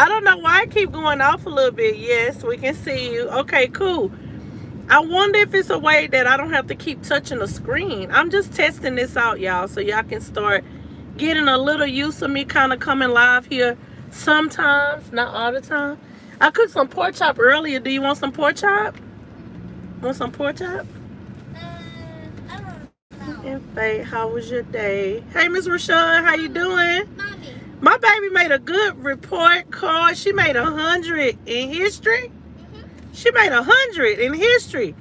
I don't know why I keep going off a little bit. Yes, we can see you. Okay, cool. I wonder if it's a way that I don't have to keep touching the screen. I'm just testing this out, y'all, so y'all can start getting a little used of me kind of coming live here sometimes, not all the time. I cooked some pork chop earlier. Do you want some pork chop? Want some pork chop? And Faye, how was your day? Hey, Miss Rashawn, how you doing? My baby made a good report card. She made a hundred in history. Mm-hmm. She made a hundred in history.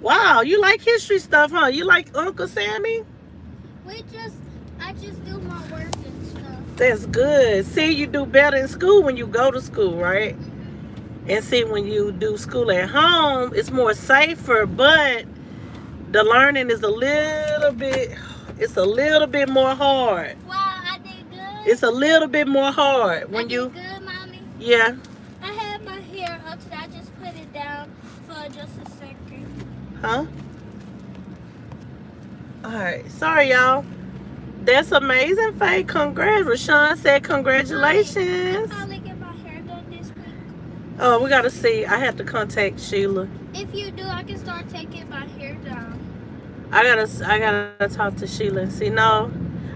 Wow, you like history stuff, huh? You like Uncle Sammy? we just, I just do my work and stuff. That's good. See, you do better in school when you go to school, right? Mm-hmm. And see, when you do school at home, it's more safer, but the learning is a little bit, it's a little bit more hard. Wow, I did good. It's a little bit more hard when you, good, mommy. yeah. I had my hair up today. I just put it down for just a second. Huh? Alright, sorry y'all. That's amazing, Faye. Congrats. Rashawn said congratulations. I'll probably get my hair done this week. Oh, we gotta see. I have to contact Sheila. If you do, I can start taking my hair down. I gotta I gotta talk to Sheila see. No.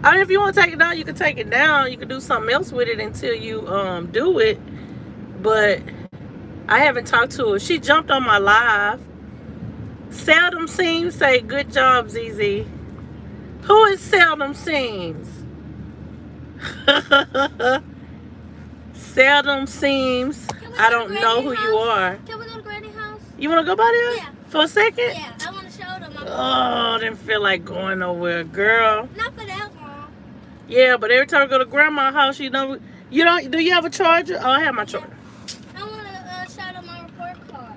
I mean if you want to take it down, you can take it down. You can do something else with it until you um do it. But I haven't talked to her. She jumped on my live. Seldom seems say good job, ZZ. Who is seldom seems? seldom seems. I don't know who you are. Can we go to Granny's house? You wanna go by there? Yeah. For a second? Yeah, I want to show them. My Oh, didn't feel like going nowhere, girl. Not for that long. Yeah, but every time I go to grandma's house, you know, you don't. Do you have a charger? Oh, I have my charger. I want to uh, show them my report card.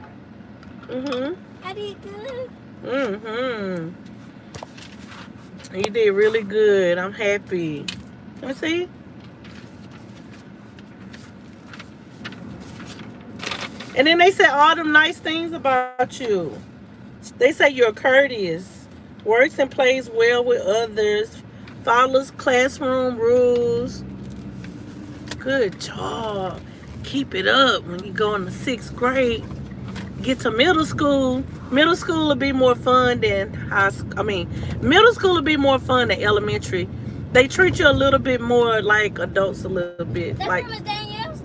Mhm. I did good. Mhm. You did really good. I'm happy. Let me see. And then they said all them nice things about you. They say you're courteous, works and plays well with others, follows classroom rules. Good job. Keep it up when you go into sixth grade. Get to middle school. Middle school will be more fun than high school. I mean, middle school will be more fun than elementary. They treat you a little bit more like adults a little bit. That's like Danielle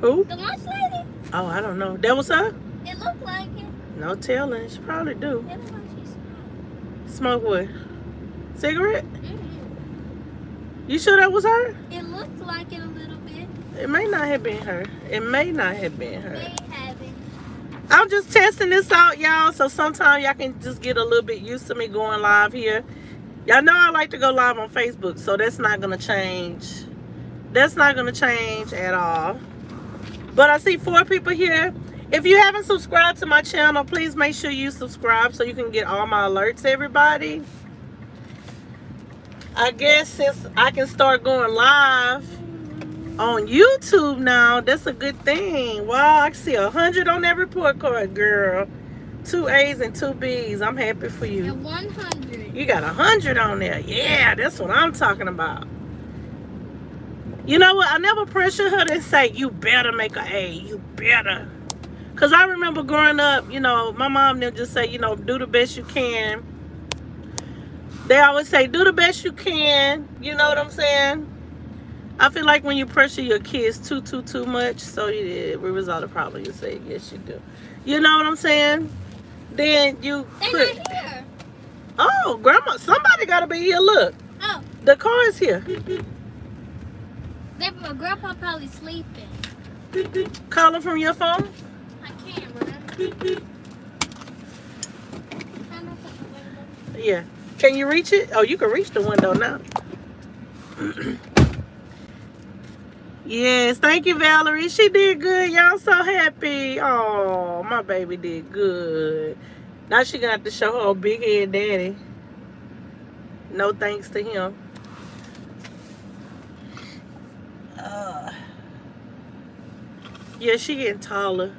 who? The lunch lady. Oh, I don't know. That was her? It looked like it. No telling. She probably do. It she smoked. Smoke what? Cigarette? Mhm. You sure that was her? It looked like it a little bit. It may not have been her. It may not have been her. I'm just testing this out, y'all. So sometimes y'all can just get a little bit used to me going live here. Y'all know I like to go live on Facebook, so that's not gonna change. That's not gonna change at all. But I see four people here. If you haven't subscribed to my channel, please make sure you subscribe so you can get all my alerts, everybody. I guess since I can start going live on YouTube now, that's a good thing. Wow, I see a hundred on that report card, girl. Two A's and two B's. I'm happy for you. At 100. You got a hundred on there. Yeah, that's what I'm talking about. You know what? I never pressure her to say, you better make a A. You better. Because I remember growing up, you know, my mom them just say, you know, do the best you can. They always say, do the best you can. You know what I'm saying? I feel like when you pressure your kids too, too, too much, so it will result a problem. You say, yes, you do. You know what I'm saying? Then you They're not here. oh, grandma, somebody got to be here. Look, Oh, the car is here. they, my grandpa probably sleeping. Calling from your phone. I can't. Yeah. Can you reach it? Oh, you can reach the window now. yes, thank you, Valerie. She did good. Y'all so happy. Oh, my baby did good. Now she have to show her big head daddy. No thanks to him. Uh, yeah, she getting taller.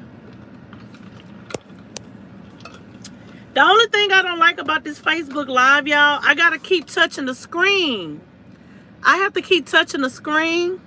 The only thing I don't like about this Facebook Live, y'all, I gotta keep touching the screen. I have to keep touching the screen.